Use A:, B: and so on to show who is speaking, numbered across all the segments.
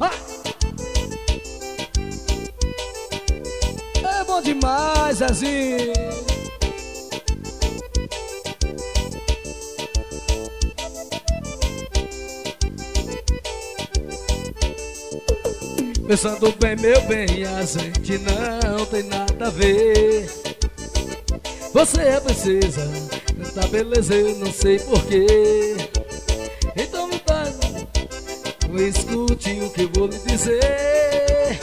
A: Ah! É bom demais, Zezinho. Pensando bem, meu bem, a gente não tem nada a ver. Você é princesa, tanta beleza, eu não sei porquê. Escute o que vou lhe dizer.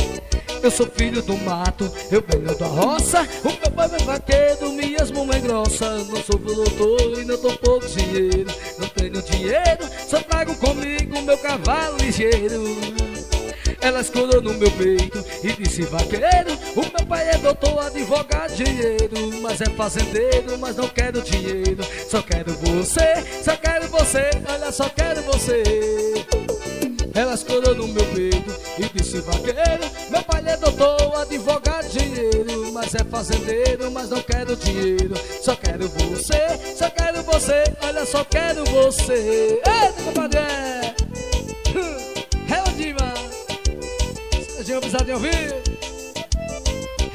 A: Eu sou filho do mato, eu venho da roça. O meu pai é vaqueiro, minhas mãos é grossa. Não sou doutor e não tô pouco dinheiro. Não tenho dinheiro, só trago comigo meu cavalo ligeiro. Ela escorou no meu peito e disse vaqueiro O meu pai é doutor, advogado, dinheiro Mas é fazendeiro, mas não quero dinheiro Só quero você, só quero você Olha, só quero você Ela escorou no meu peito e disse vaqueiro Meu pai é doutor, advogado, dinheiro Mas é fazendeiro, mas não quero dinheiro Só quero você, só quero você Olha, só quero você Eita, compadre! É o demais Serginho precisa de ouvir.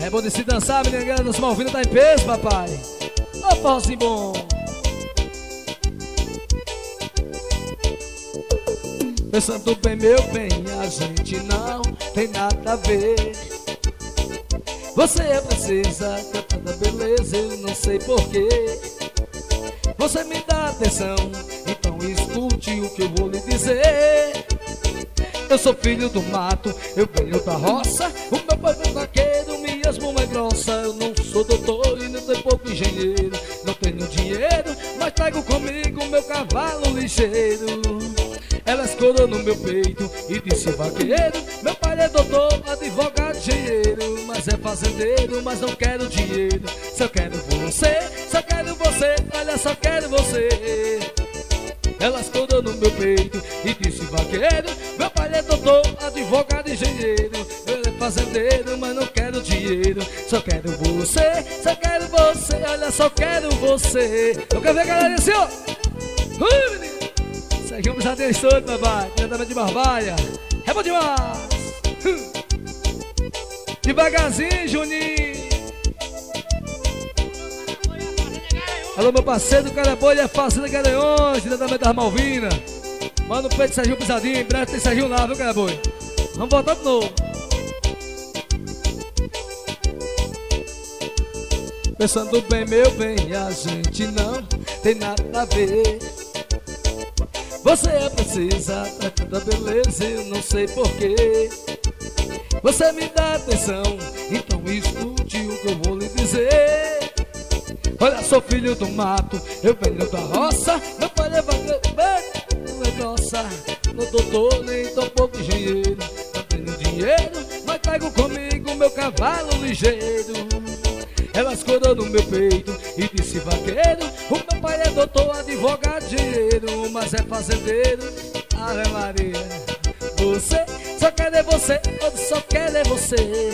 A: É bom de se dançar, menina, não se ouvindo tá em peso, papai. Ô, forrozinho bom. Pensando bem, meu bem, a gente não tem nada a ver. Você é princesa, cantada beleza, eu não sei porquê. Você me dá atenção, então escute o que eu vou lhe dizer. Eu sou filho do mato, eu venho da roça O meu pai é vaqueiro, minhas mãos é grossa Eu não sou doutor e não tenho pouco engenheiro Não tenho dinheiro, mas trago comigo meu cavalo ligeiro Ela escorou no meu peito e disse vaqueiro Meu pai é doutor, advogado, engenheiro Mas é fazendeiro, mas não quero dinheiro. Só quero você, só quero você Olha, só quero você. Ela escondeu no meu peito e disse vaqueiro Meu pai é doutor, advogado, engenheiro. Eu é fazendeiro, mas não quero dinheiro. Só quero você, só quero você Olha, só quero você. Eu quero ver a galera assim, ó. Ui, menino Serginho Pisadinha todo, papai Diretamente de Barbalha É bom demais hum. Devagarzinho, Juninho Alô, meu parceiro do Caraboi, é Fazenda Garanhões, diretamente das Malvinas. Manda um peito de Serginho Pisadinho, em breve tem Serginho lá, viu, Caraboi? Vamos voltar de novo. Pensando bem, meu bem, a gente não tem nada a ver. Você é princesa, tá tanta beleza, eu não sei porquê. Você me dá atenção, então escute o que eu vou lhe dizer. Olha, sou filho do mato, eu venho da roça Meu pai é vaqueiro, não é grossa Não doutor, nem tão pouco engenheiro Não tenho dinheiro, mas trago comigo meu cavalo ligeiro Ela escorou no meu peito e disse vaqueiro O meu pai é doutor, advogado, dinheiro Mas é fazendeiro, Ave Maria Você, só quer é você, só quero é você.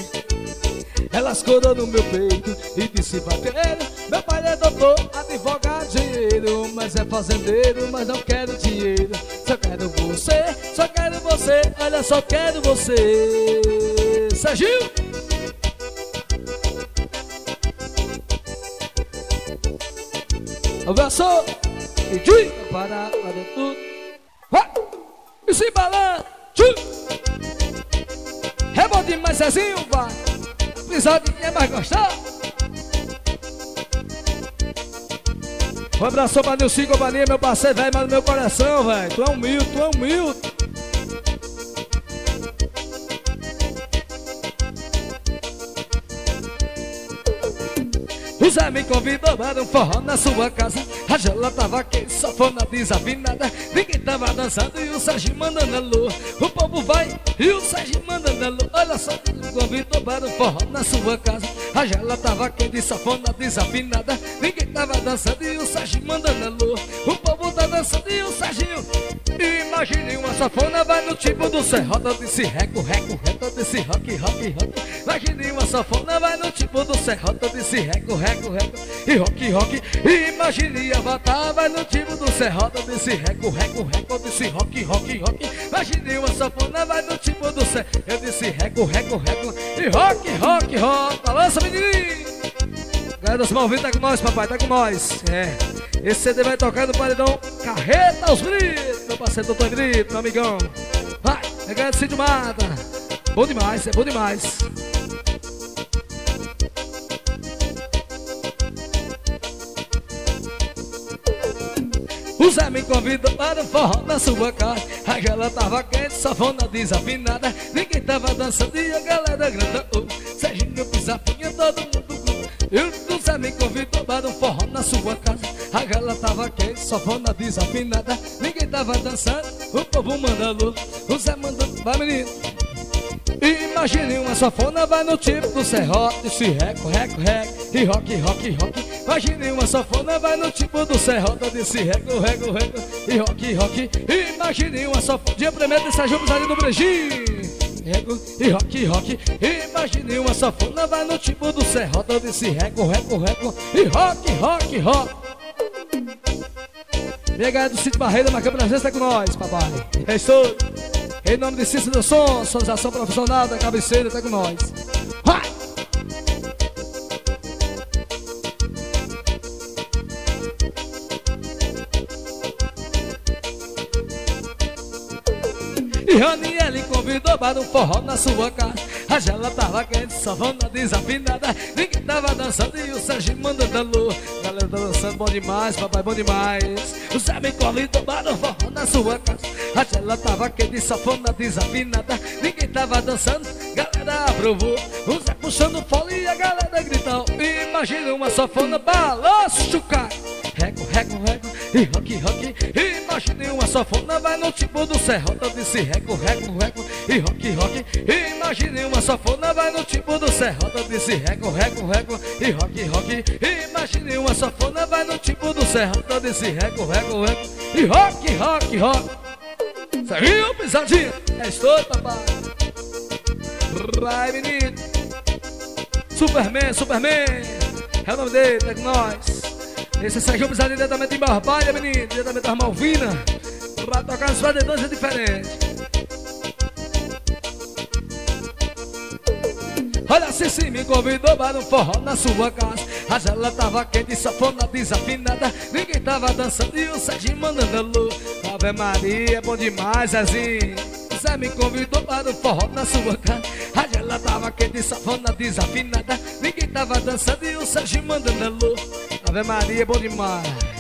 A: Ela escorou no meu peito e disse vaqueiro Meu pai é doutor, advogado, dinheiro Mas é fazendeiro, mas não quero dinheiro. Só quero você, só quero você Olha, só quero você. Serginho! Abraço! E diga para, para tudo E se balando! É bom demais, vai! episódio é mais gostoso. Um abraço pra Nilcinho Companhia, meu parceiro velho, mas no meu coração, velho. Tu é humilde, tu é humilde. O Zé me convidou para um forró na sua casa. A Gela tava quente, safona desafinada. Ninguém tava dançando e o Sérgio mandando a lua O povo vai e o Sérgio mandando a lua Olha só, me convidou para um forró na sua casa. A Gela tava quente, safona desafinada. Ninguém tava dançando e o Sérgio mandando a lua O povo tá dançando e o Serginho Imagine uma safona vai no tipo do serrota Desse reco, reco, reco, desse rock, rock, rock. Imagine uma safona vai no tipo do serrota Desse reco, reco, reco e rock, rock Imagine a avatar vai no tipo do serrota Desse reco, reco, reco, desse rock, rock, rock Imagine uma safona vai no tipo do serrota Eu disse reco, reco, reco e rock, rock, rock Balança menininho Galera do Simão tá com nós, papai, tá com nós. É. Esse CD vai tocar no paredão Carreta aos Gritos, meu parceiro Doutor Grito, meu amigão. Vai, é do Cid Mata. Bom demais, é bom demais. O Zé me convidou para um forró na sua casa. A galera tava quente, safona desafinada. Ninguém tava dançando e a galera gritou Serginho Pisafinha, todo mundo E o Zé me convidou para um forró na sua casa. A galera tava quente, safona desafinada. Ninguém tava dançando, o povo mandando O Zé mandou, vai menino Imagine uma safona vai no tipo do serrote Se reco, reco, reco E rock, rock, rock Imagine uma safona vai no tipo do serrote Desse reco, reco, reco E rock, rock Imagine uma safona Dia primeiro de Sérgio Pisadinho do Brejinho Reco e rock, rock Imagine uma safona vai no tipo do serrote Desse reco, reco, reco E rock, rock, rock do Cid Barreira, marcando presença com nós, papai. É isso em nome de Cícero Som, Associação Profissional da Cabeceira, tá com nós. Vai! E Raniele convidou para um forró na sua casa A gela tava quente, savana desafinada. Ninguém tava dançando e o Sérgio mandando alô Galera tá dançando bom demais, papai bom demais. O Zé para um forró na sua casa. A gela tava quente, safona desafinada. Ninguém tava dançando, galera aprovou. O Zé puxando fole e a galera gritou. Imagina uma safona, balanço, chucar Reco, reco, reco, e rock, rock Imagine uma safona vai no tipo do serrota Desse reco, reco, reco, e rock, rock Imagine uma safona vai no tipo do serrota Desse reco, reco, reco, e rock, rock Imagine uma safona vai no tipo do serrota Desse reco, reco, reco, e rock, rock, rock Serginho Pisadinha, é estou, papai. Vai, menino. Superman, Superman. É o nome dele, é nós esse é Sérgio Pisadinha diretamente em Barbalha, menino Diretamente das Malvinas Pra tocar as fazedores é diferente. Olha, Cici me convidou para um forró na sua casa. A gela tava quente, safona desafinada. Ninguém tava dançando e o Sérgio mandando alô. Ave Maria, é bom demais, Zezinho Zé me convidou para um forró na sua casa. A gela tava quente, safona desafinada. Ninguém tava dançando e o Sérgio mandando alô. Ave Maria, bom demais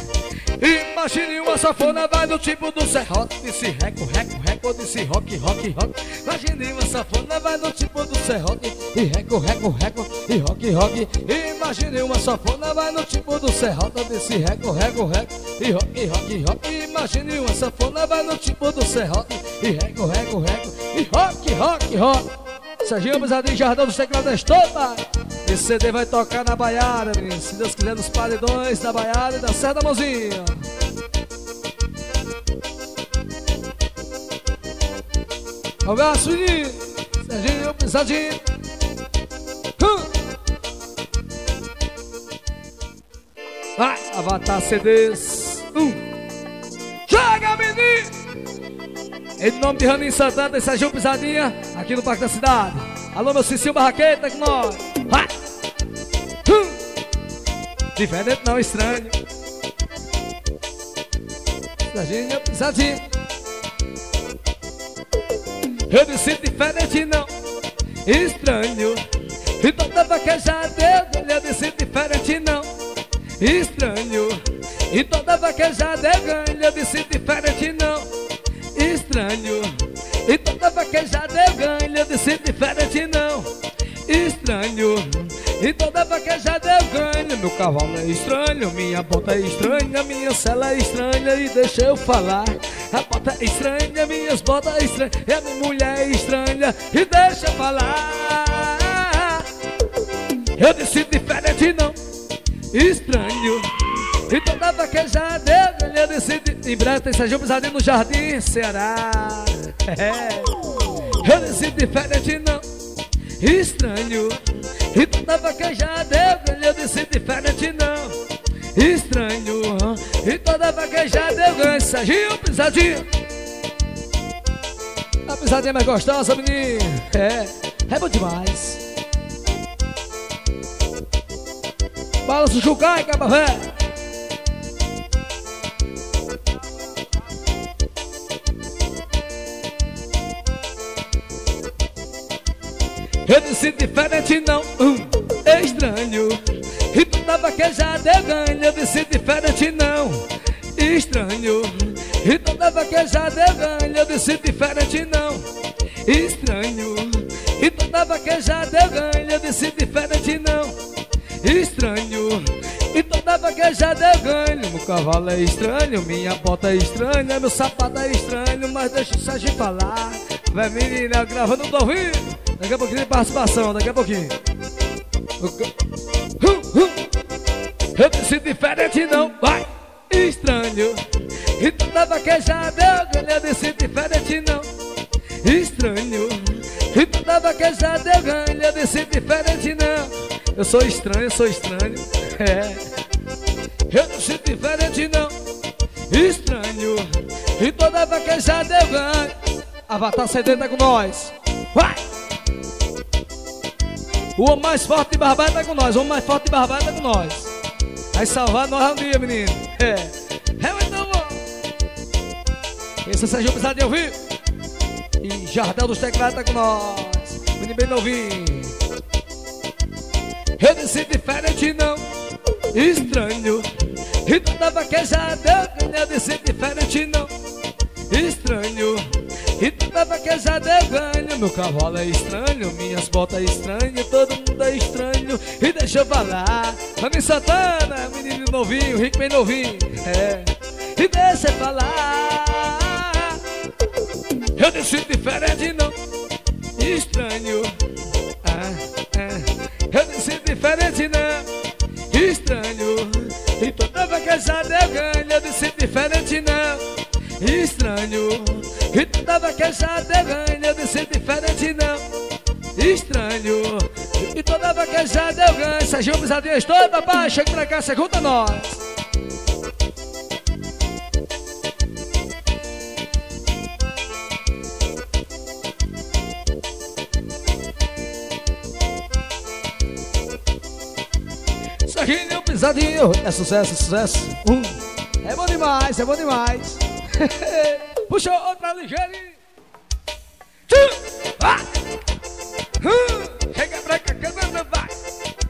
A: Imagine uma safona vai no tipo do serrote Desse reco, reco, reco, desse rock, rock, rock Imagine uma safona vai no tipo do serrote E reco, reco, reco, e rock, rock Imagine uma safona vai no tipo do serrote Desse reco, reco, reco, e rock, rock, rock Imagine uma safona vai no tipo do serrote E reco, reco, reco, e rock, rock, rock Serginho Pesadinho, Jardão dos Teclados Estopa esse CD vai tocar na Baiada, menino. Se Deus quiser, nos paredões da Baiada e da Serra da Mãozinha. Abraço, menino. Serginho, Pisadinho. Hum. Vai, Avatar CDs. Em nome de Raninho Santana e Serginho Pisadinha, aqui no Parque da Cidade. Alô, meu Cicinho Barraqueta, com nós. Vai! Diferente não, estranho. Pisadinha, pisadinha. Eu disse diferente não. Estranho. E toda vaquejada eu disse diferente não. Estranho. E toda vaquejada Eu disse diferente não Estranho. E toda vaquejada eu ganho Eu disse diferente não. Estranho. E toda vaquejada eu ganho Meu cavalo é estranho, minha bota é estranha Minha cela é estranha e deixa eu falar. A bota é estranha, minhas botas é estranhas E a minha mulher é estranha e deixa eu falar. Eu disse diferente não. Estranho E toda vaquejada eu ganhei desse Em breve tem Sérgio Pisadinho no Jardim Ceará. É. Eu disse diferente não. Estranho. E toda vaquejada eu desse diferente não. Estranho. E toda vaquejada eu ganho Sérgio Pisadinho A pisadinha mais gostosa, menino. É, é bom demais. Balança o caba velho Disse diferente não, hum, estranho. E toda vaquejada eu ganho. Disse diferente não, estranho. E toda vaquejada eu ganho. Disse diferente não, estranho. E toda vaquejada eu ganho. Disse diferente não, estranho. E toda vaquejada eu ganho. Meu cavalo é estranho, minha bota é estranha Meu sapato é estranho, mas deixa o Sérgio falar. Vai menina, gravando do ouvido Daqui a pouquinho tem participação, daqui a pouquinho. Eu disse diferente não, vai, estranho. E toda vaquejada eu ganho, eu disse diferente não, estranho. E toda vaquejada eu ganho, eu disse diferente não. Eu sou estranho, eu sou estranho, é. Eu disse diferente não, estranho. E toda vaquejada eu ganho. Avatar sedenta com nós, vai! O homem mais forte de Barbada tá com nós. O homem mais forte de Barbada tá com nós. Vai salvar nós um dia, menino. É. É bom. Esse é Sérgio Pisadinho viu? E Jardel dos Teclados tá com nós. Menino bem novinho. Eu disse diferente não. Estranho. E tu tava queijada. Eu disse diferente não. Estranho. E toda vaquejada eu ganho Meu cavalo é estranho, minhas botas é estranhas Todo mundo é estranho. E deixa eu falar Mami Santana, menino novinho, rico bem novinho É, e deixa eu falar Eu disse diferente não. Estranho ah, ah. Eu disse diferente não. Estranho E toda vaquejada eu ganho Eu disse diferente não Estranho e tu tava queixada eu ganho, eu disse diferente não. Estranho E toda vaquejada eu ganho. Sérgio Pisadinha, estou papai, chega pra cá, segunda nós. Serginho Pisadinho, é sucesso, é sucesso hum. É bom demais, é bom demais Puxa outra ligeirinha. Ah! Chega pra cá, cantando, vai.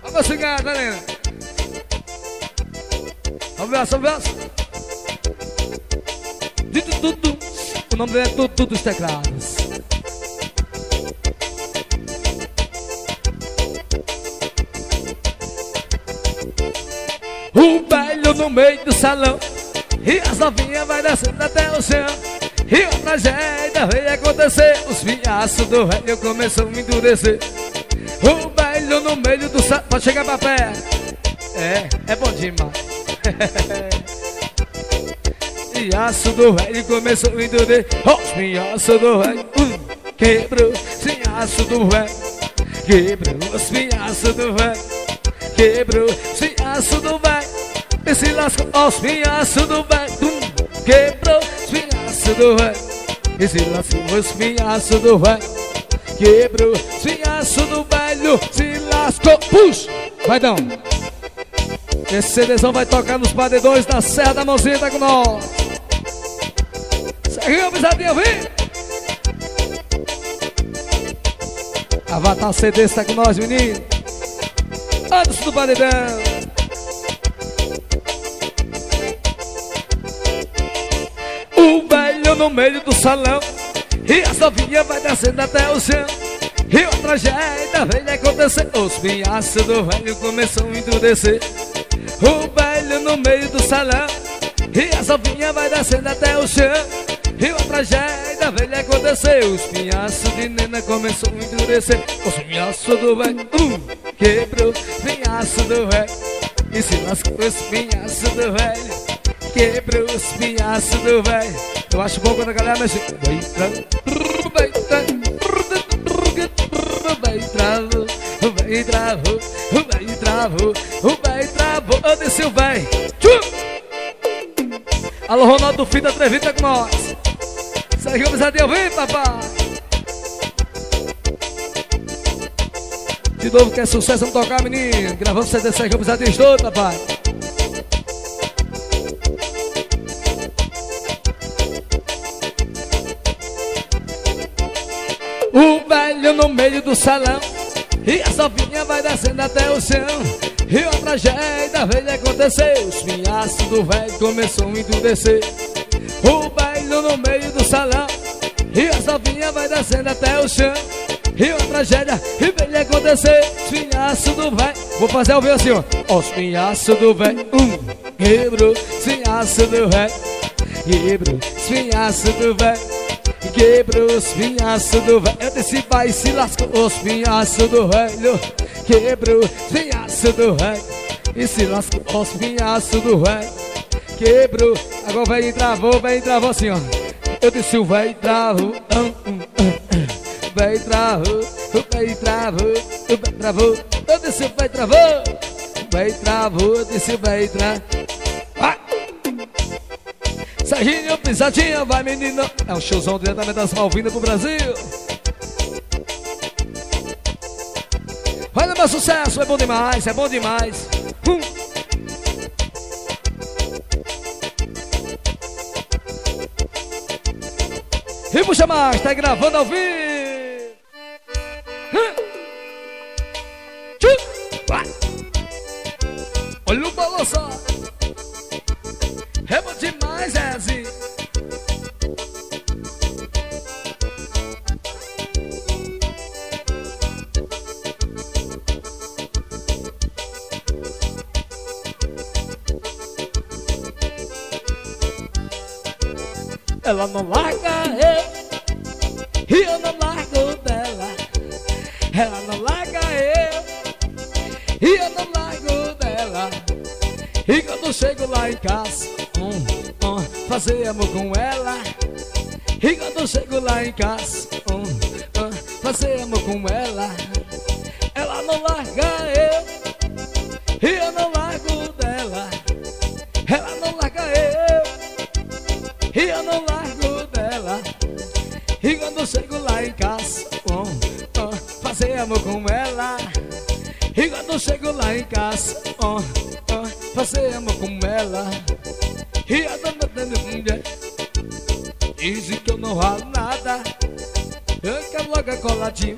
A: Vamos cigarro, Helena. Vamos ver, vamos ver. Dudu, O nome é Dudu dos Teclados. O velho no meio do salão E as novinhas vai descendo até o chão. E uma tragédia veio acontecer. Os pinhaços do velho começam a endurecer. O velho no meio do sal Pode chegar pra pé. É, é bom demais. Pinhaço do velho começou a endurecer. Os pinhaços do velho um, Quebrou. Os pinhaços do velho Quebrou. Os pinhaços do velho Quebrou. Os pinhaços do velho E se lascou os pinhaços do velho Quebrou pinhaço do velho Esse lascou os pinhaços do velho Quebrou os pinhaços do velho Se lascou, puxa Vai dão Esse CDzão vai tocar nos padedões da Serra da Mãozinha tá com nós. Serrinho, pisadinha, vem! Avatar CD está com nós, menino. Antes do paredão no meio do salão. E a novinha vai descendo até o chão. E outra tragédia vem acontecer. Os pinhaços do velho começam a endurecer O velho no meio do salão. E a novinha vai descendo até o chão. E outra tragédia vem acontecer. Os pinhaços de nena começam a endurecer Os pinhaços do velho uh, quebrou. Pinhaço do velho. E se lascou os pinhaços do velho Quebrou os pinhaços do velho Eu acho bom quando a galera mexe. Vai travou Vai travou Vai travou Vai travou Vai travou Eu desci o velho Alô Ronaldo Fita Trevita com nós. Sérgio Pisadinho, vem papai. De novo que é sucesso, vamos tocar, menino. Gravando CD Sérgio Pisadinho todo, papai. O velho no meio do salão E a sovinha vai descendo até o chão. E a tragédia veio acontecer Os pinhaços do velho começou a endurecer. O velho no meio do salão E a sovinha vai descendo até o chão. E uma tragédia e veio acontecer Os pinhaços do véi Vou fazer o ver assim, ó. Os pinhaços do véi Um, quebrou Os pinhaços do véi Quebrou Os pinhaços do véi Quebrou os pinhaços do velho. Eu disse vai se lascou Os pinhaços do velho. Quebrou os pinhaços do velho. E se lascou os pinhaços do velho. Quebrou Agora velho travou, velho travou assim, ó. Eu disse o velho travou um, um, vai travou, vai travou, vai travou, eu disse vai travou, vai travou, eu disse vai travou. Serginho, pisadinha, vai menino. É um showzão diretamente das Malvinas pro Brasil. Olha meu sucesso, é bom demais, é bom demais. Hum. E puxa mais, tá gravando ao vivo. Ela não larga eu E eu não largo dela. Ela não larga eu E eu não largo dela. E quando chego lá em casa, um, um, fazer amor com ela. E quando chego lá em casa, um, um, fazer amor com ela. Ela não larga eu, e eu não largo amor com ela. E quando chego lá em casa, um, fazer amor com ela. E a dona da minha mulher que eu não ralo nada. Eu quero logo coladinho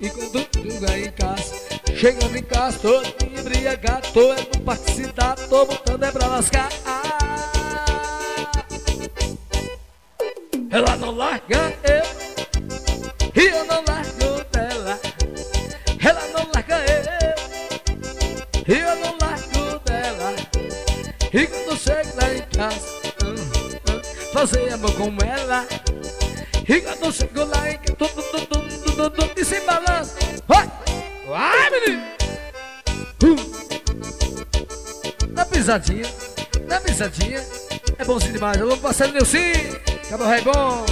A: E quando tu vai em casa Chegando em casa, tô embriagado Tô é no parque cidade, tô botando é pra lascar. Ela não larga Fazer amor com ela. E quando chego lá casa Tudo, E sem balanço Vai, vai menino! Uh. Na pisadinha Na pisadinha. É bonzinho demais. Alô, parceiro Nilce Cabo Rei bom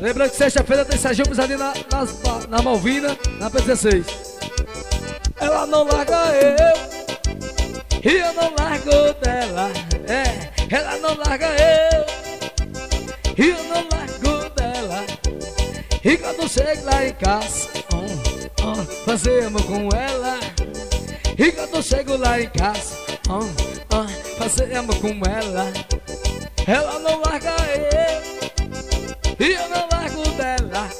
A: Lembrando que sexta-feira tem Serginho Pisadinha na, nas, na Malvina, na P16. Ela não larga eu, e eu não largo dela. É, ela não larga eu, e eu não largo dela. E quando chego lá em casa, oh, oh, fazemos com ela. E quando chego lá em casa, oh, oh, fazemos com ela. Ela não larga eu. E eu não largo dela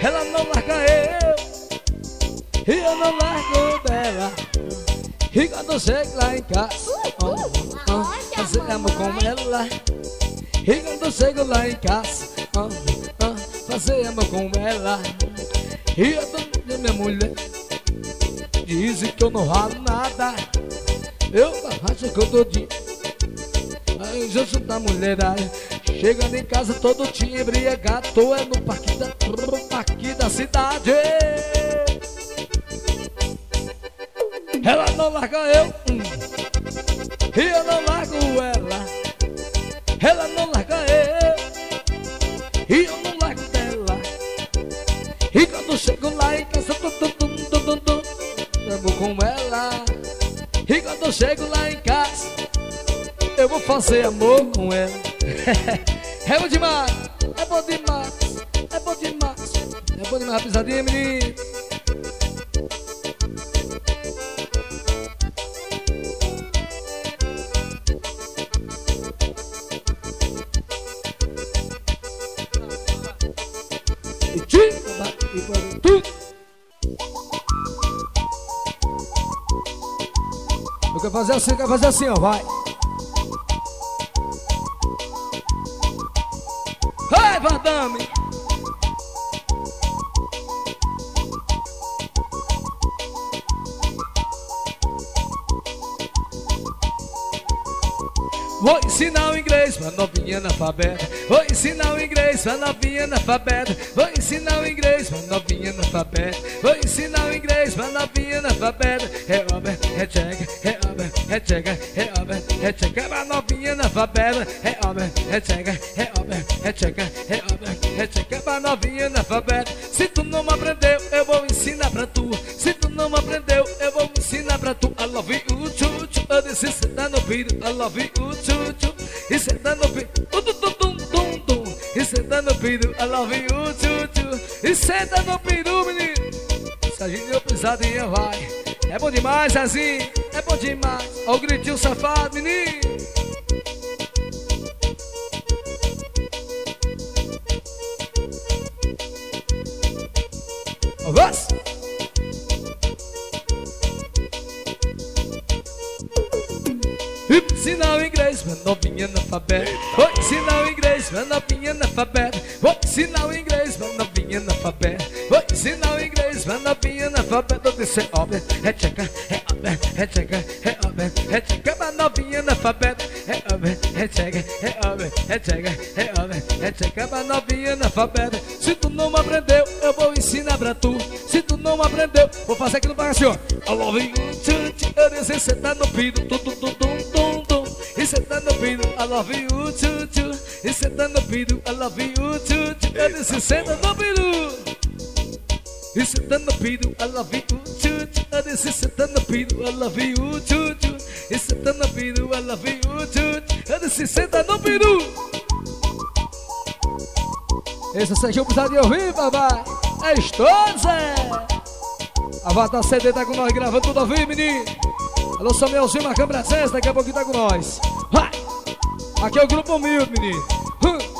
A: Ela não larga eu E eu não largo dela. E quando chego lá em casa. Oh, oh, Fazer amor com ela. E quando chego lá em casa. Oh, oh, Fazer amor com ela. E eu tô minha mulher Dizem que eu não ralo nada. Eu acho que eu tô de sou da mulherada Chegando em casa todo dia embriagado é no parque da, parque da cidade Ela não larga eu. E eu não largo ela. Ela não larga eu. E eu não largo dela. E quando chego lá em casa tum, tum, tum, tum, tum, tum, Tamo com ela. E quando chego lá em casa Eu vou fazer amor com ela. É bom demais É bom demais É bom demais É bom demais, pisadinha, menino Eu quero fazer assim, eu quero fazer assim, ó, vai. Vai, Vadame! Vou ensinar o inglês pra novinha analfabeta Vou ensinar o inglês pra novinha analfabeta Vou ensinar o inglês pra novinha analfabeta Vou ensinar o inglês pra novinha analfabeta É oba, é chega, é oba, é chega, é oba, é chega. Pra novinha analfabeta É oba, é chega, é oba, é chega, é oba, é chega. Pra novinha analfabeta Se tu não aprendeu, eu vou ensinar pra tu. Se tu não aprendeu, eu vou ensinar pra tu. I love you, chu, cê tá no vídeo love you, chu tchu, e senta no pido, tum, tum, tum, tum, e senta no pido, I love you, tchu, e senta no pido, menino. Se a gente deu pisadinha, vai. É bom demais assim, é bom demais. Ó o gritinho safado, menino. Novinha analfabeta. Vou ensinar o inglês pra novinha analfabeta. Vou ensinar o inglês pra novinha analfabeta. Vou ensinar o inglês pra novinha analfabeta. Eu disse é óbvio, é tcheca, é óbvio, é tcheca, é óbvio, é tcheca pra novinha analfabeta. É óbvio, é tcheca, é óbvio, é tcheca, é óbvio, é tcheca pra novinha analfabeta. Se tu não aprendeu, eu vou ensinar pra tu. Se tu não aprendeu, vou fazer aquilo pra assim, ó. I love eu disse cê tá no pido, tum, tum, tum, tum. Love you, tchu, tchu E tá no pido, I love you, tchu, tchu Eu disse, senta no pido E tá no pido, I love you, tchu, tchu Eu disse, tá no pido, I love you, tchu, tchu E tá no pido, I love you, tchu, tchu Eu disse, senta no pido Esse é o Sérgio de ouvir, papai É estouro, Zé Avatar CD tá com nós gravando tudo ao vivo, menino. Alô, Samuelzinho marcando presença, daqui a pouquinho tá com nós. Vai! Aqui é o Grupo Humilde, menino.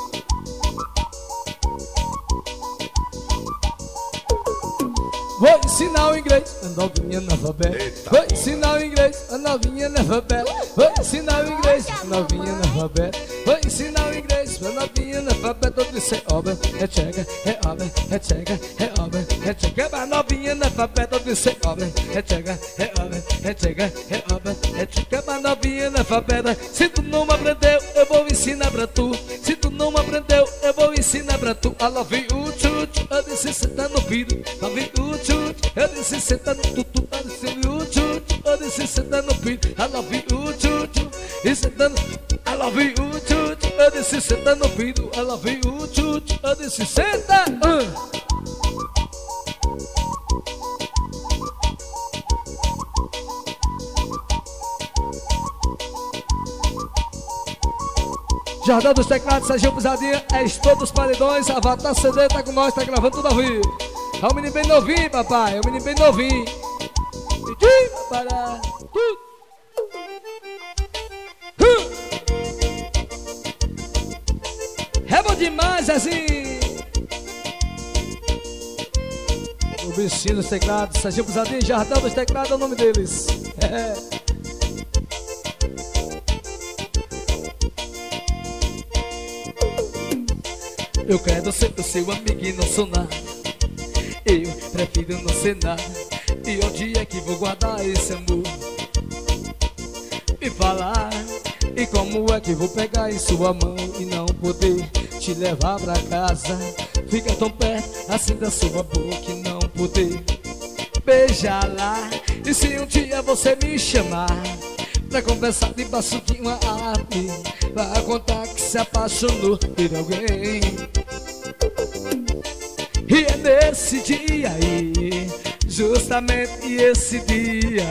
A: Vou ensinar o inglês, a novinha analfabeta. Vou ensinar o inglês, a novinha analfabeta. Vou ensinar o inglês, a novinha analfabeta. Vou ensinar o inglês, a novinha analfabeta. Eu disse, oba, é chega, é oba, é chega, é oba, é chega. A novinha analfabeta. Eu disse, oba, é chega, é oba, é chega, é oba, é chega. A novinha analfabeta. Se tu não aprendeu, eu vou ensinar pra tu. Se tu não aprendeu, eu vou ensinar pra tu. I love you, chuchu. Eu disse, tá no vidro. Love you, chuchu. Eu disse senta no tutu, eu disse o chuchu Eu disse senta no pico, I love you chuchu E sentando, I love you chuchu Eu disse senta no pico, I love you chuchu Eu disse senta uh. Jardão dos Teclados, Serginho Pisadinha, é Expo dos Paredões, Avatar CD tá com nós, tá gravando tudo ao vivo. É um menino bem novinho, papai, é um menino bem novinho. Para É bom demais assim. O bichinho dos teclados, Serginho Pisadinha, Jardão dos Teclados é o nome deles. É. Eu quero ser o seu amigo e não sou nada Eu prefiro não ser nada E onde é que vou guardar esse amor? Me falar E como é que vou pegar em sua mão E não poder te levar pra casa. Fica tão perto assim da sua boca e não poder beijar lá. E se um dia você me chamar pra conversar de uma árvore, vai contar que se apaixonou por alguém. E é nesse dia aí, justamente esse dia,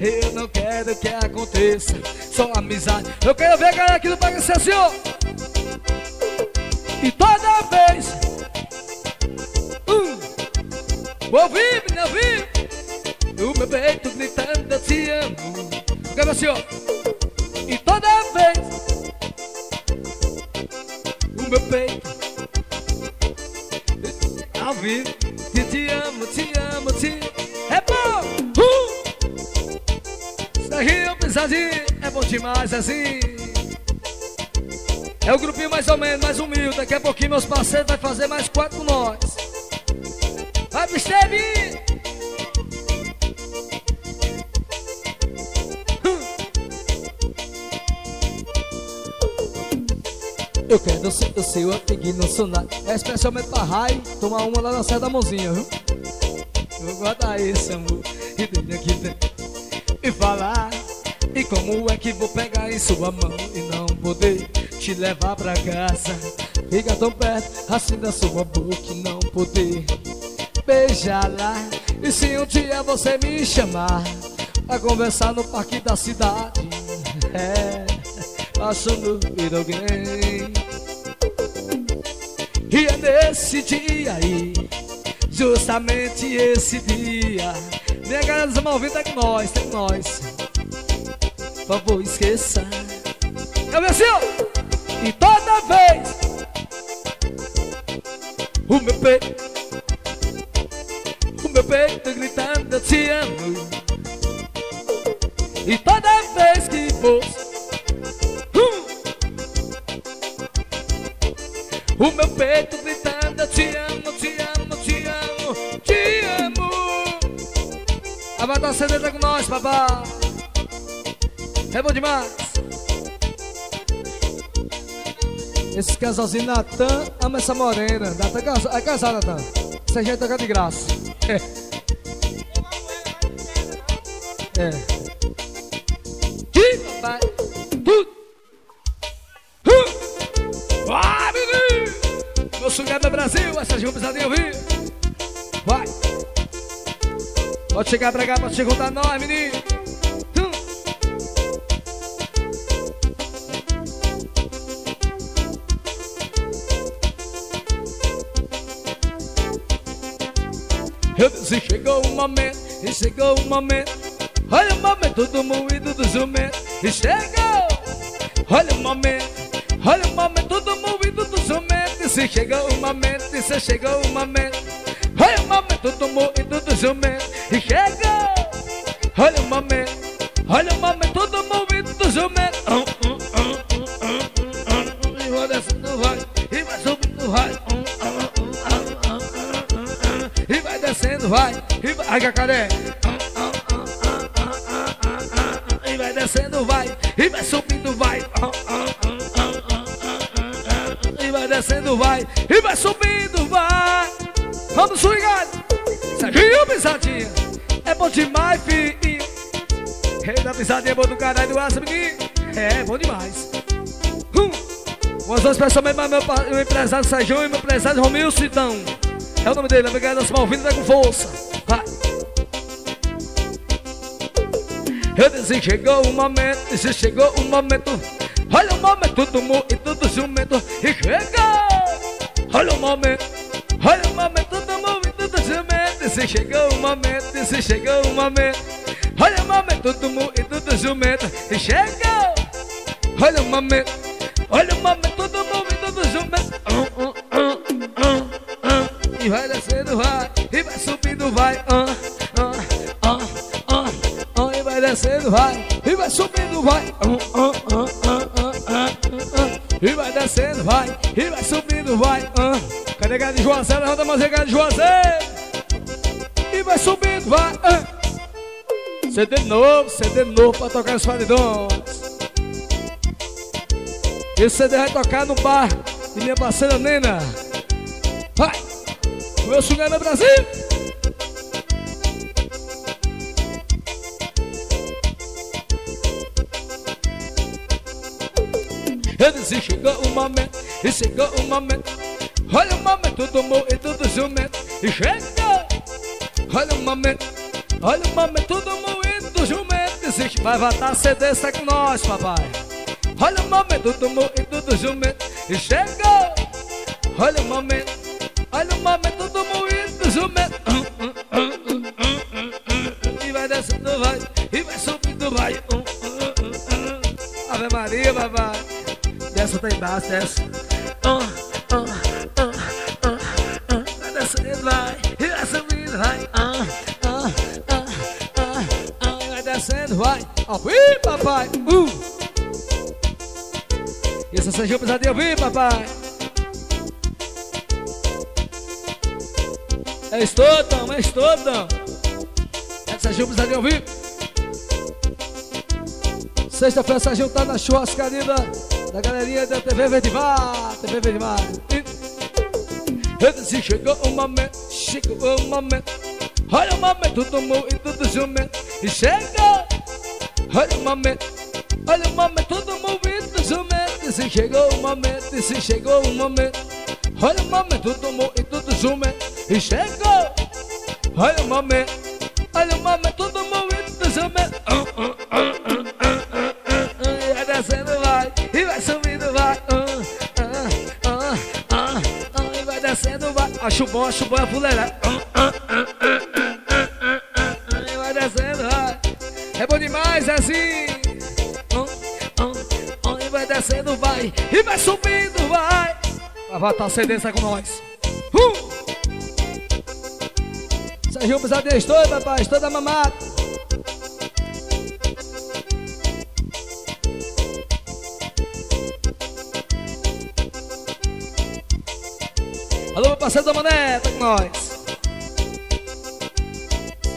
A: eu não quero que aconteça só amizade. Eu quero ver a galera aqui do Paga ó. E toda vez, um, ouvir, me ouvir, o meu peito gritando eu te amo. Quero assim. E toda vez, o meu peito ao vivo. Te, te amo, te amo, te É bom! Uh! Serginho Pisadinho é bom demais assim. É o grupinho mais ou menos, mais humilde. Daqui a pouquinho meus parceiros vai fazer mais quatro com nós. Vai pro Eu quero ser o seu amigo no sonar É especialmente pra Rai Tomar uma lá na Serra da Mãozinha, viu? Vou guardar esse amor E dentro aqui dentro E falar E como é que vou pegar em sua mão E não poder te levar pra casa Fica tão perto assim da sua boca E não poder beijar lá E se um dia você me chamar Pra conversar no parque da cidade É achando vir alguém. E é nesse dia aí, justamente esse dia. Minha galera dos ouvindo é com nós, tem nós. Por favor, esqueça. Eu venci, e toda vez o meu peito, o meu peito gritando te amo. E toda vez que você O meu peito gritando te amo, te amo, te amo, te amo. A banda acendida com nós, papai É bom demais. Esse casalzinho Natan ama essa morena. Natan é casado, Natan. Essa gente toca de graça. É. É Que papai Meu sugar do Brasil, essa gente pisadinha ouvir. Vai! Pode chegar pra cá, pode chegar nós, menino. Hum. Eu disse, chegou o momento, e chegou o momento. Olha o momento do moído do jumento. E chegou! Olha o momento. Olha o momento do moído do jumento Se chegou o momento, se chegou o momento Olha o momento do moído do jumento E chegou Olha o momento Olha o momento do moído do jumento uh, uh, uh, E vai descendo, vai E vai subindo, vai E vai descendo, vai E vai, ai, cacaré E vai descendo, vai E vai subindo, vai descendo, vai E vai subindo, vai. Vamos swingar Serginho Pisadinha É bom demais, filho Rei da pisadinha, é bom do caralho do aço, menino É bom demais. Hum. Umas duas especialmente para meu, meu empresário Serginho e meu empresário Romil Cidão É o nome dele, obrigado aos malvindos, vai com força. Vai. Eu disse, chegou o momento, disse, chegou o momento. Olha o momento do moído do jumento E chega Se chegou o momento, se chegou o momento. Olha o momento do moído do jumento. E chega Olha o momento. Olha o momento do moído do jumento. Uh, uh, uh, E vai descendo, vai. E vai subindo, vai. Uh, uh, uh, E vai descendo, vai. E vai subindo, vai. E vai descendo, vai, e vai subindo, vai. Cadê a de Juazeiro? Levanta a mãozinha, de Juazeiro CD novo, CD novo pra tocar os paredões Esse CD vai tocar no bar e minha parceira Nena. Vai! Meu sugar no Brasil! Eu disse, chegou o momento, e chegou o momento Olha o momento do morro e do jumento E chegou Olha o momento, olha o momento do morro do jumento Disse, vai votar CD, com nós, papai. Olha o momento do morro e do jumento E chegou. Olha o momento, olha o momento do morro e do jumento E vai descendo, vai, e vai subindo, vai. Ave Maria, papai. Desce, tá embaixo, desce. Descendo, vai. Ih, papai. Uh. Isso seja o pesadinho, vi, papai. É estodão, é estodão. É Sérgio Pisadinho vivo. Sexta-feira, Sérgio tá na churrascaria da da galerinha da TV Verdimar, TV Verdimar. Se chegou o momento, chegou o momento, olha o momento do morro e do jumento. E chegou, olha o momento, olha o momento do morro e do jumento. Se chegou o momento, se chegou o momento, olha o momento do morro e do jumento. E chegou, olha o momento, olha o momento do morro e do jumento. Uh, uh, uh, uh. Acho bom, acho bom a fuleira. Vai é assim. Vai descendo, vai. E vai subindo, vai. Vai voltar a cedência com nós. Uh! Sérgio Pisadinha, estou, papai. Estou da mamata. Alô, meu parceiro da Mané, tá com nós.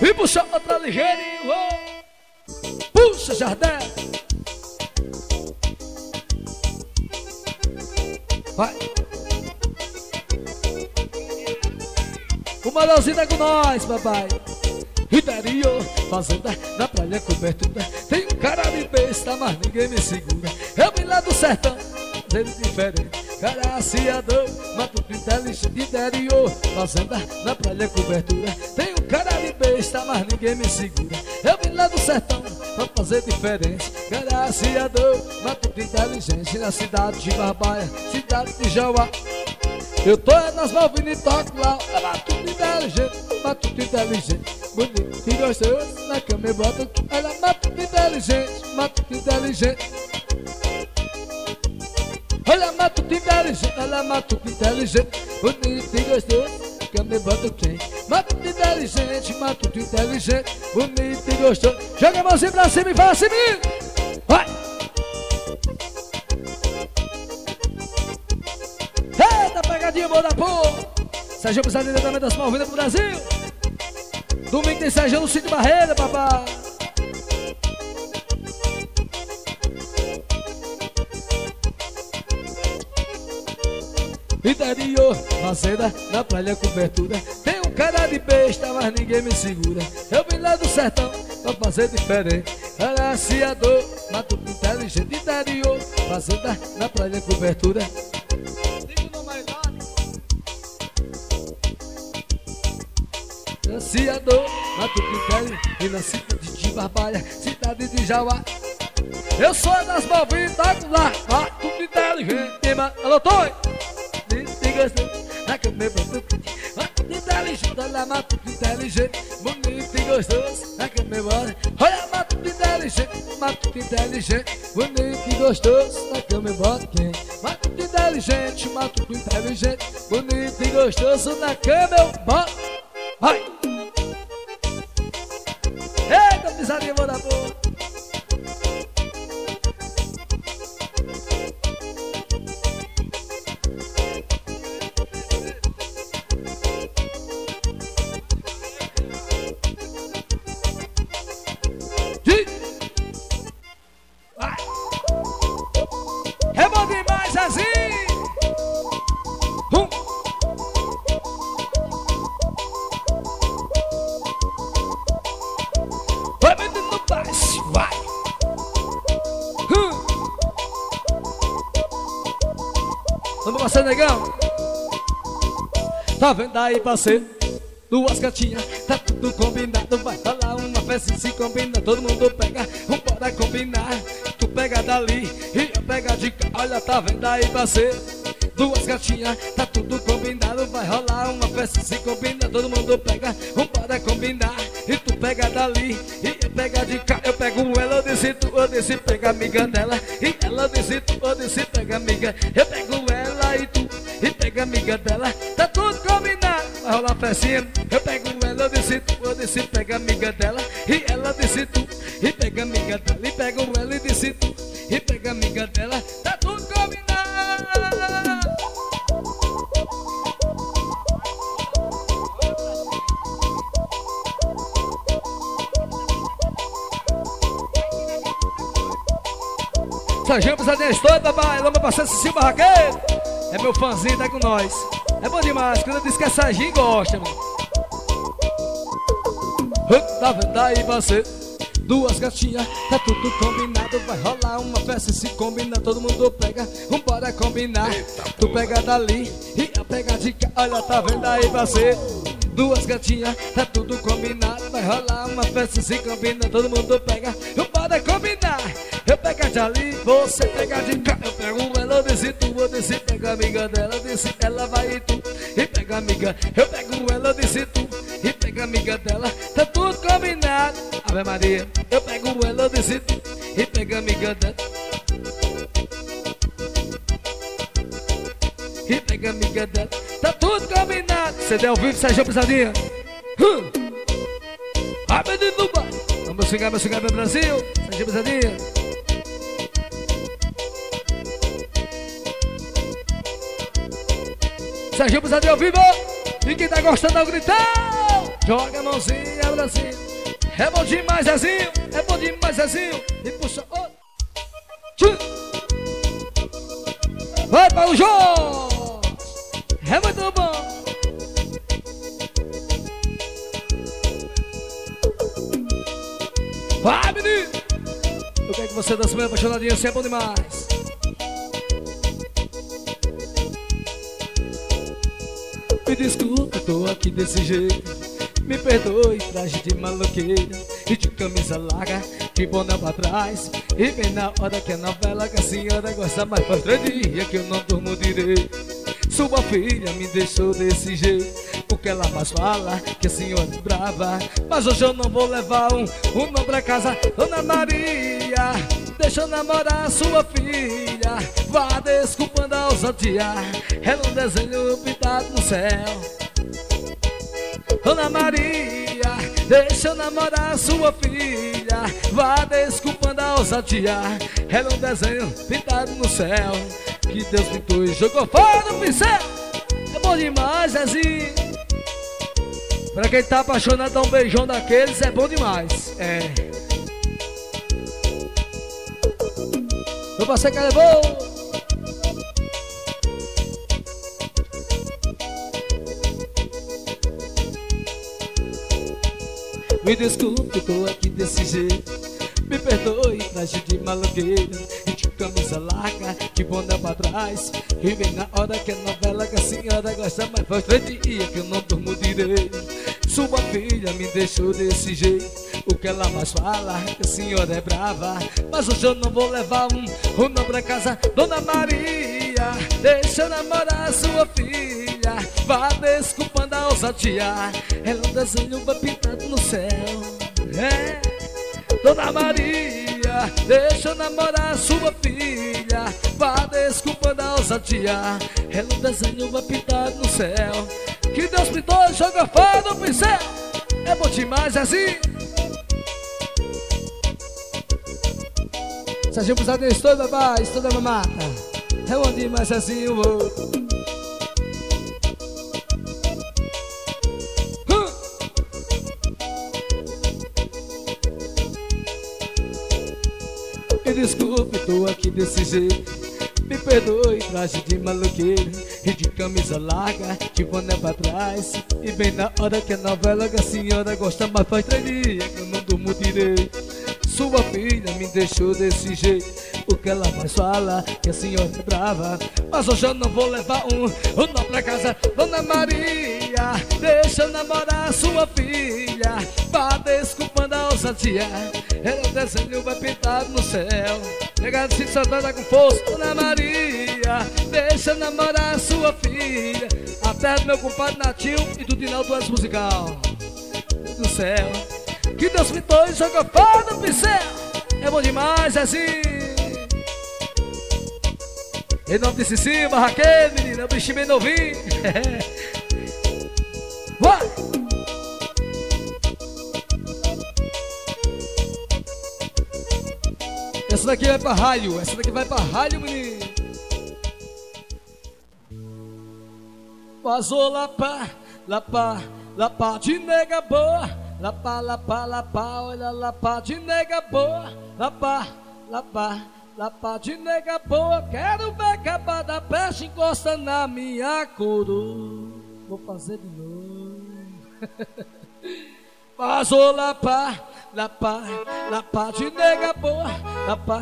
A: E puxa outra ligeirinho. Puxa, Jardel. Vai. O Marãozinho tá com nós, papai. Interior, fazenda, na praia cobertura. Tem um cara de besta, mas ninguém me segura. Eu vim lá do sertão, dele diferente. Caraciador, matuto inteligente interior Fazenda na praia cobertura. Tem um cara de besta, mas ninguém me segura. Eu vim lá do sertão pra fazer diferente Caraciador, matuto inteligente Na cidade de Barbaia, cidade de Jauá. Eu tô nas Malvinas e toco lá. É matuto inteligente, matuto inteligente Bonito e gostoso, na cama eu boto. Ela é matuto inteligente, matuto inteligente Olha matuto inteligente, olha matuto inteligente. Bonito e gostoso, que me bota quem Matuto inteligente, matuto inteligente. Bonito e gostoso. Joga a mãozinha pra cima e fala assim Vai! Eita, pegadinha boa da porra. Sérgio Pisadinha também das Malvinas pro Brasil. Domingo tem Sérgio no Cid Barreira, papai Interior, fazenda, na praia cobertura. Tem um cara de besta, mas ninguém me segura. Eu vim lá do sertão, pra fazer diferente. Alaciador, mato inteligente. Interior, fazenda, na praia cobertura. Alaciador, mato inteligente. E na cidade de Barbalha, cidade de Jauá. Eu sou das Malvinas, lá, mato inteligente, alô, Toi! Gostoso Na cama Muito inteligente, olha matuto inteligente. Bonito e gostoso Na cama bora Olha matuto inteligente Matuto inteligente. Bonito e gostoso Na cama bora quem? Matuto inteligente Matuto inteligente. Bonito e gostoso Na cama eu boto. Vai! Aí, parceiro? Duas gatinhas, tá tudo combinado Vai rolar uma festa e se combina Todo mundo pega, bora combinar Tu pega dali e eu pega de cá Olha, tá vendo aí, parceiro? Duas gatinhas, tá tudo combinado Vai rolar uma festa e se combina Todo mundo pega, bora combinar E tu pega dali e eu pega de cá Eu pego ela, eu disse tu, eu disse pega amiga dela E ela disse tu, eu disse pega amiga Eu pego ela e tu, e pega amiga dela Tá festinha Eu pego ela, disse tu, eu disse pega amiga dela E ela disse tu, e pega amiga dela E pego ela e disse tu, e pega amiga dela Tá tudo combinado. Sargento Pisadinha Estou, papai, Lama Parceiro Cecil Barraqueiro É meu fãzinho, tá com nós é bom demais, quando eu disse que a Sarginho gosta, mano. Tá vendo aí você? Duas gatinhas, tá tudo combinado. Vai rolar uma festa e se combina Todo mundo pega, vambora combinar. Eita, Tu pega dali e a pega de cá Olha, tá vendo aí você? Duas gatinhas, tá tudo combinado. Vai rolar uma festa e se combina Todo mundo pega, vambora combinar. Eu pego de ali, você pega de cá. Eu pego ela, disse tu, eu disse Pega amiga dela, disse ela vai e tu. E pega amiga, eu pego ela, disse tu. E pega amiga dela, tá tudo combinado. Ave Maria eu pego ela, eu decido E pego a amiga dela. E pego a amiga dela Tá tudo combinado. CD ao vivo, Sérgio Pisadinha? Hum. Do bar Vamos xingar, vamos xingar meu Brasil Sérgio Pisadinha Sérgio Pisadinha ao vivo E quem tá gostando ao gritar Joga a mãozinha, Brasil é bom demais, Zezinho. É bom demais, Zezinho. E puxa outro. Vai para o João. É muito bom. Vai, menino. Eu quero que você dança meio apaixonadinho assim, é bom demais. Me desculpa, tô aqui desse jeito. Me perdoe, traje de maloqueira. E de camisa larga, de boné pra trás. E vem na hora que a novela que a senhora gosta mais Faz três dias que eu não durmo direito. Sua filha me deixou desse jeito. Porque ela mais fala que a senhora é brava. Mas hoje eu não vou levar um, um não pra casa Dona Maria, deixa eu namorar sua filha. Vá desculpando a ousadia. É um desenho pintado no céu. Dona Maria, deixa eu namorar sua filha. Vá desculpando a ousadia. Era um desenho pintado no céu. Que Deus pintou e jogou fora do pincel. É bom demais, Zezinho. Pra quem tá apaixonado, um beijão daqueles É bom demais, é Eu passei que levou Me desculpe, tô aqui desse jeito. Me perdoe, traje de maloqueira. E de camisa larga, de bunda pra trás. E vem na hora que a novela que a senhora gosta Mas faz três dias que eu não durmo direito. Sua filha me deixou desse jeito O que ela mais fala, que a senhora é brava Mas hoje eu não vou levar um, um não pra casa. Dona Maria, deixa eu namorar sua filha. Vá desculpando a ousadia Ela é um desenho vai pintado no céu. É, Dona Maria Deixa eu namorar sua filha. Vá desculpando a ousadia Ela é um desenho vai pintado no céu. Que Deus pintou e joga fora do pincel. É bom demais é assim Serginho Pisadinho, estou, babá, estou da mamata É bom demais assim, eu vou. Desculpe, tô aqui desse jeito. Me perdoe, traje de maloqueiro E de camisa larga, de boné pra trás. E bem na hora que a novela que a senhora gosta Mas faz três dias que eu não durmo direito Sua filha me deixou desse jeito o que ela mais fala, que a senhora é brava. Mas hoje eu não vou levar um, um nó pra casa, Dona Maria. Deixa eu namorar sua filha, vá desculpando a ousadia. Ela desenho vai pintar no céu. Negado se soltar com força, Dona Maria. Deixa eu namorar sua filha. A terra do meu compadre Natil e do Dinaldo Antes Musical. Do céu. Que Deus pintou e jogou fora no pincel. É bom demais, assim. Em nome de Cici, barraqueiro, menina, o bichinho bem novinho. Vai! Essa daqui vai pra raio, essa daqui vai pra raio, menino. Vazou lá pra, lá pra, lá pra de nega boa. Lapá, lapá, lapá, olha lapá de nega boa. Lapá, lapá, lapá de nega boa. Quero ver acabar da peste encosta na minha coroa. Vou fazer de novo. Vazou lapá, lapá, lapá de nega boa. Lapá,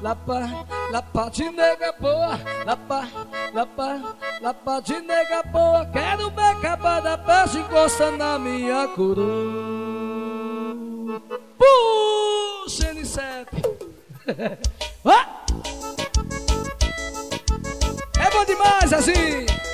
A: lapá, lapá de nega boa. Lapá, lapá, lapá de nega boa. Quero ver acabar da peste encosta na minha coroa. Puxa, NCEP. é bom demais assim.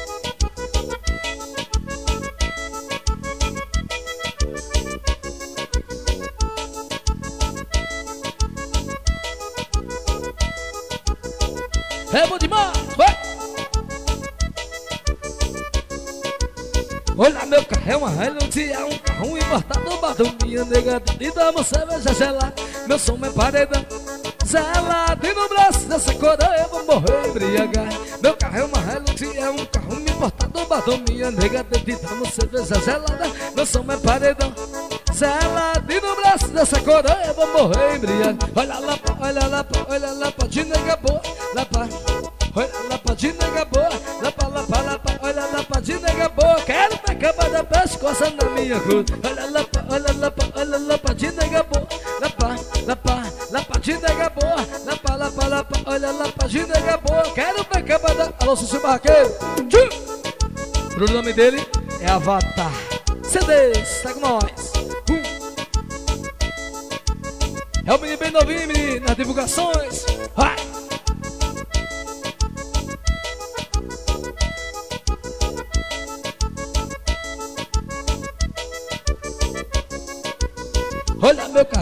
A: Meu carro é uma Hilux, um carro importado Batom minha nega, e dama cerveja gelada Meu som é paredão Zelado e no braço dessa coroa eu vou morrer embriagado Meu carro é uma Hilux, é um carro importado Batom minha nega, e dama cerveja gelada. Meu som é paredão Zelado e no braço dessa coroa eu vou morrer embriagado Olha lá, olha lá, olha lá, de nega boa Lá pra Olha lá de nega boa, pra lá pra, olha lá de nega boa, quero acabar da pescoça na minha cruz. Olha lá olha lá olha lá de nega boa, lá pra lá pra lá pra, olha lá nega boa, quero pra acabar da. Alô, Sushi Barraqueiro, o nome dele é Avatar. CDs, tá com nós. É o menino bem novinho, menino, nas divulgações.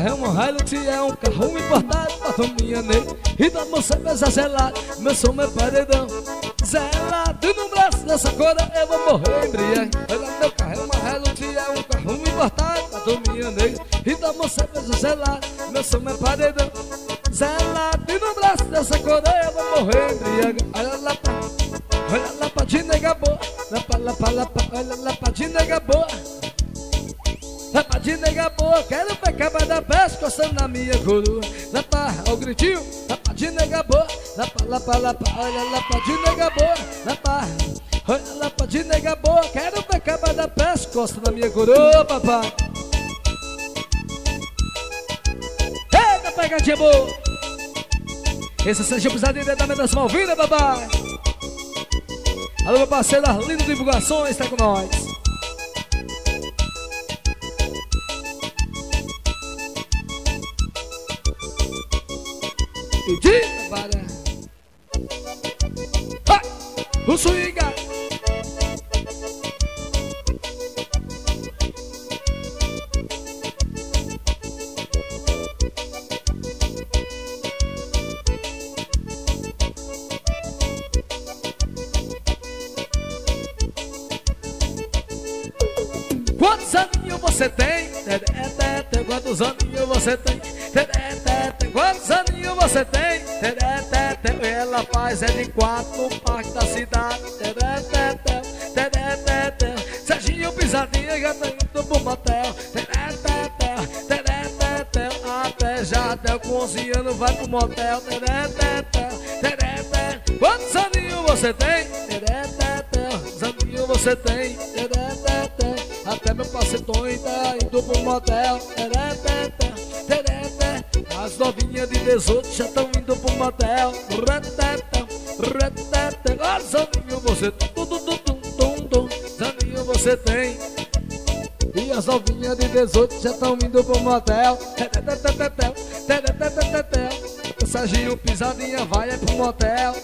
A: É um Hilux, é um carro importado Batom minha nele e da moça cerveja gelada Meu som é paredão. Zelado no braço dessa cor eu vou morrer embriague Olha meu carro é uma Hilux, é um carro importado Batom minha nele e da moça cerveja gelada Meu som é paredão. Zelado no braço dessa cor eu vou morrer embriague Olha lá pra, olha lá pra de nega boa. Pra, lá pra, olha lá pra de nega boa boa, quero ver acabar da peste coçando na minha coroa. Lapa, o gritinho, lapa de nega boa. Lapa, lapa, lapa, olha lapa de nega boa. Lapa, olha lapa de nega boa, quero ver acabar da peste coçando na minha coroa, papai. Eita, pegadinha boa. Esse seja o pisadinho diretamente das Malvinas, papai. Alô, meu parceiro Arlindo Divulgações, tá com nós. O Quantos aninhos você tem? Quantos aninhos você tem? Quantos aninhos você tem? Faz é de quatro no parque da cidade. Serginho Pisadinha indo pro motel. Até já até com 11 anos vai pro motel. Quantos aninhos você tem? Aninhos você tem? Até meu parceiro tá indo pro motel. as novinhas de 18 já estão indo pro motel. Você. Tum, tum, tum, tum, tum. Zaninho, você tem. E as novinhas de 18 já estão indo pro motel. O Serginho Pisadinha vai é pro motel.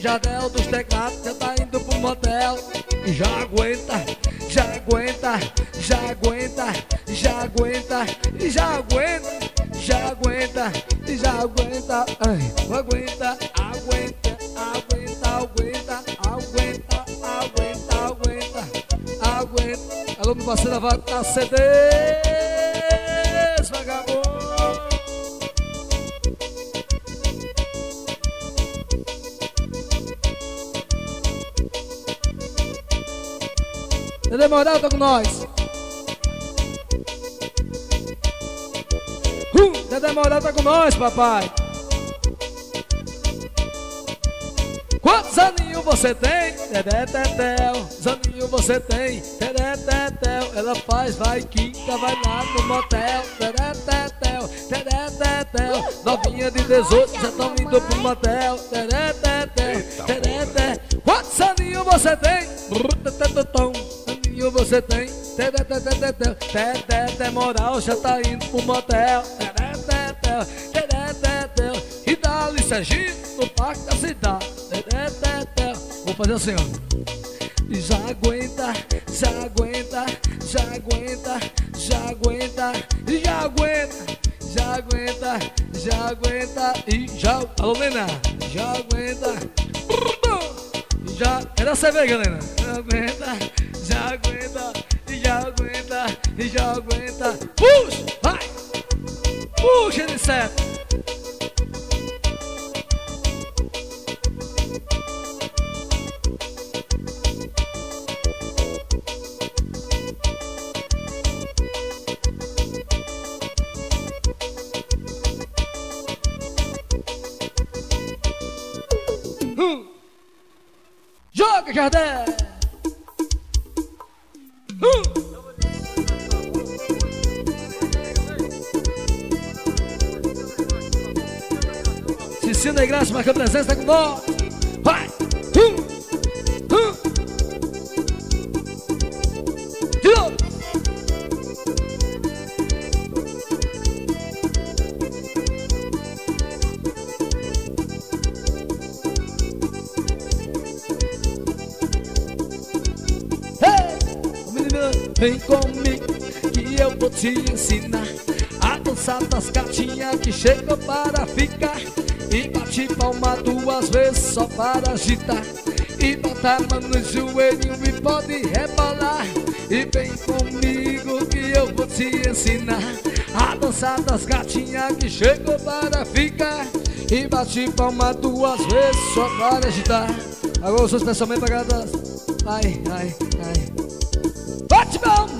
A: Jadel dos teclados já tá indo pro motel. E já aguenta, já aguenta, já aguenta, já aguenta, e já aguenta, já aguenta, e já aguenta. Ai, aguenta, aguenta, Alô, meu parceiro, vai tá CD, vagabundo. Tá demorado, tá com nós. Uh, tá demorado, tá com nós, papai. Quantos aninhos você tem? Teretetel, aninhos você tem? Teretetel, ela faz, vai, quinta, vai lá no motel. Teretetel, teretetel, novinha de 18 já estão indo pro motel. Teretetel, teretetel, quantos aninhos você tem? Aninho você tem? Tetetetetel, tetetel, moral já tá indo pro motel. Teretetel, teretetel, e dá-lhe Serginho no parque da cidade. Teretetel, vou fazer assim, ó. Já aguenta, já aguenta, já aguenta, já aguenta, já aguenta, já aguenta, já aguenta e já. Alô, Lena, já aguenta. Já. Era cerveja, Lena. Já aguenta, já aguenta, e já aguenta, e já aguenta. Puxa, vai! Puxa de Jardel! Hum. Cicinho da Graça marcando presença, tá com nós! Vem comigo que eu vou te ensinar. A dançar das gatinhas que chegam para ficar. E bate palma duas vezes só para agitar. E bota a mão no joelho e pode rebolar e vem comigo que eu vou te ensinar. A dançar das gatinhas que chegam para ficar. E bate palma duas vezes só para agitar. Agora eu sou especialmente para Ai, ai,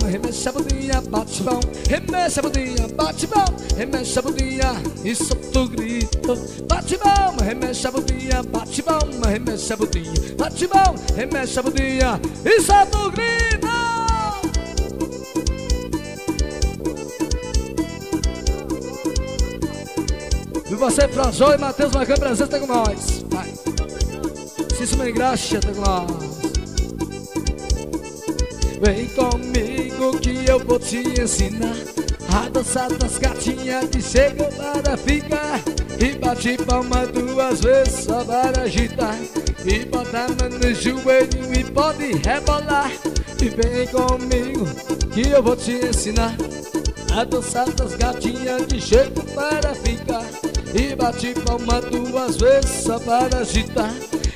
A: remexe a bundinha, bate bom, remexe a bundinha, bate bom, remexe a bundinha e solta o grito. Bate bom, remexe a bundinha, bate bom, remexe a bundinha, bate bom, remexe a bundinha e solta o grito. E você, Franjó e Matheus marcando presença com nós. Vai. Cício Mengraxa tá com nós. Vem comigo que eu vou te ensinar A dançar das gatinhas que chegam para ficar. E bate palma duas vezes só para agitar. E bota a mão no joelho e pode rebolar. E vem comigo que eu vou te ensinar A dançar das gatinhas que chegam para ficar. E bate palma duas vezes só para agitar.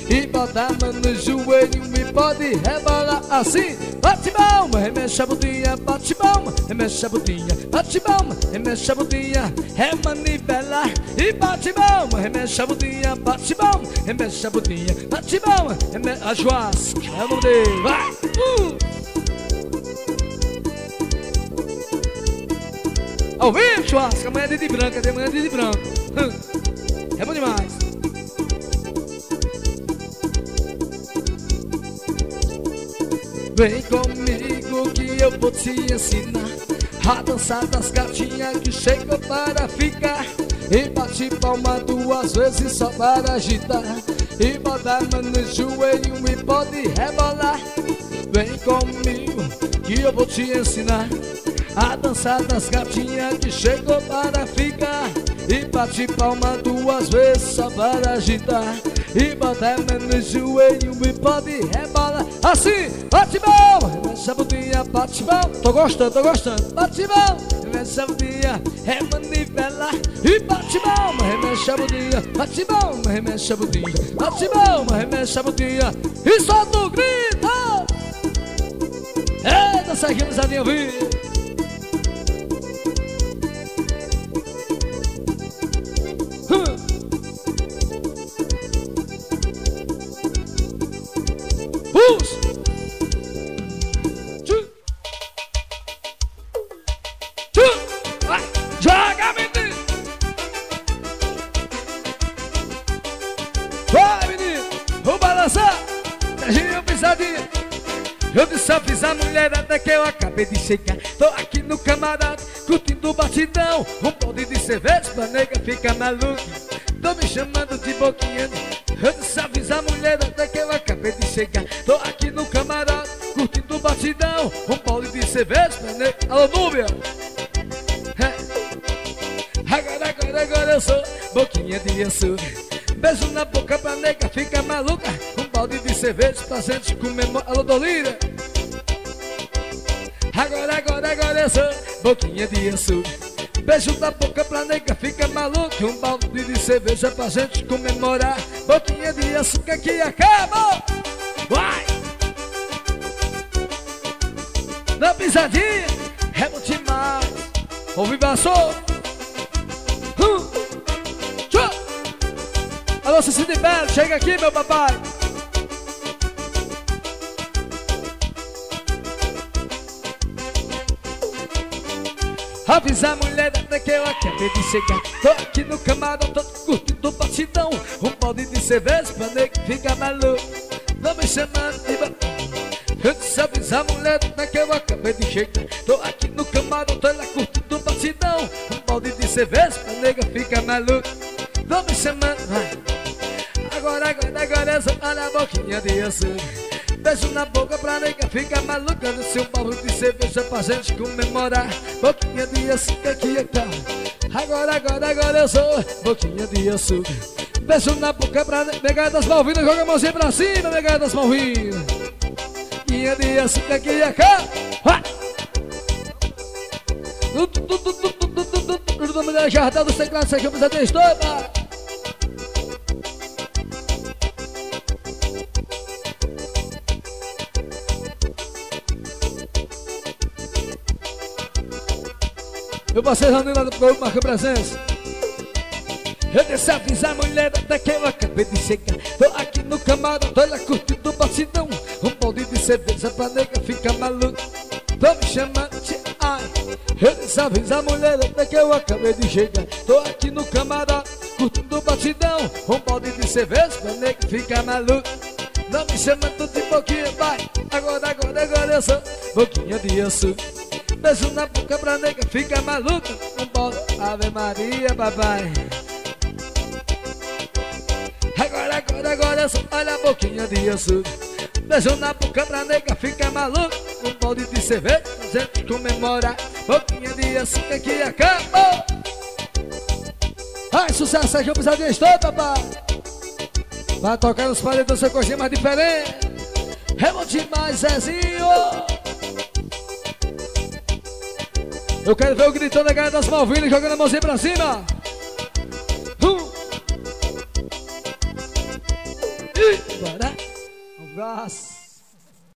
A: E bota a mão no joelho e pode rebolar assim Bate palma, remexe a bundinha, bate palma, remexe a bundinha Bate palma, remexe a bundinha, remanivela E bate palma, remexe a bundinha, bate palma, remexe a bundinha Bate palma, remexe a joasca, é o nome vai! Uh! Ao vivo, churrasco, amanhã é de branca, tem amanhã é de branco Vem comigo que eu vou te ensinar A dança das gatinhas que chegou para ficar. E bate palma duas vezes só para agitar. E bota a mão no joelho e pode rebolar. Vem comigo que eu vou te ensinar A dança das gatinhas que chegou para ficar. E bate palma duas vezes só para agitar. E bota a mão no joelho e pode rebolar Assim, bate palma, mexe a bundinha, bate palma Tô gostando, tô gostando, bate palma Mexe a bundinha, é manivela E bate palma, remexe a bundinha Bate palma, remexe a bundinha Bate palma, remexe a bundinha E solta o grito. Eita, seguimos a minha vida Serginho pisadinha! Eu disse a fiz a mulher até que eu acabei de chegar. Tô aqui no camarada, curtindo o batidão. Um balde de cerveja pra nega ficar maluca Tô me chamando de boquinha. Eu disse a fiz a mulher até que eu acabei de chegar. Tô aqui no camarada, curtindo o batidão. Um balde de cerveja pra nega Alô, Núbia! Agora, agora, agora eu sou boquinha de açúcar. Beijo na boca pra nega fica maluca balde de cerveja pra gente comemorar Alô, Dolira Agora, agora, agora eu sou boquinha de açúcar Beijo na boca pra nega fica maluca Um balde de cerveja pra gente comemorar Boquinha de açúcar que acabou Vai! Na pisadinha é bom demais Ouve, passou Hum. Tchau. Alô, Cecília Belo, chega aqui, meu papai. Avisa a mulher até que eu acabei de chegar Tô aqui no camarão, tô curtindo o batidão. Um balde de cerveja pra nego ficar maluco. Não me chamando de ba... Eu disse avisa a mulher até que eu acabei de chegar Tô aqui no camarão, tô lá curtindo o batidão. Um balde de cerveja pra nega ficar maluco. Não me chamando, vai Agora, agora, agora eu só olha a boquinha de açúcar Beijo na boca pra nega fica maluca No seu barro de cerveja pra gente comemorar Boquinha de açúcar que é caro Agora, agora, agora eu sou boquinha de açúcar Beijo na boca pra nega das Malvinas Joga a mãozinha pra cima, nega das Malvinas Boquinha de açúcar que é caro Tudo mulher jardim dos teclados, aqui eu preciso Meu parceiro lá do programa marca presença. Eu disse avisar a mulher até que eu acabei de chegar. Tô aqui no camarão, tô lá curtindo o batidão Um balde de cerveja pra nega ficar maluco. Tô me chamando de ai. Eu disse avisar a mulher até que eu acabei de chegar. Tô aqui no camarão, curtindo o batidão Um balde de cerveja pra nega ficar maluco. Não me chamando de boquinha, vai. Agora, agora, agora eu sou boquinha de açúcar Beijo na boca pra nega, fica maluca. Não bota Ave Maria, papai. Agora, agora, agora sou Olha a boquinha de açúcar. Beijo na boca pra nega, fica maluca. Um balde de cerveja, a gente comemora. Boquinha de açúcar que acabou. Ai, sucesso preciso de estou, papai. Vai tocar nos paredões, seu coxinha mais diferente. Bom demais, Zezinho Eu quero ver o gritão da galera das Malvinas jogando a mãozinha pra cima. Um. E bora. Um abraço.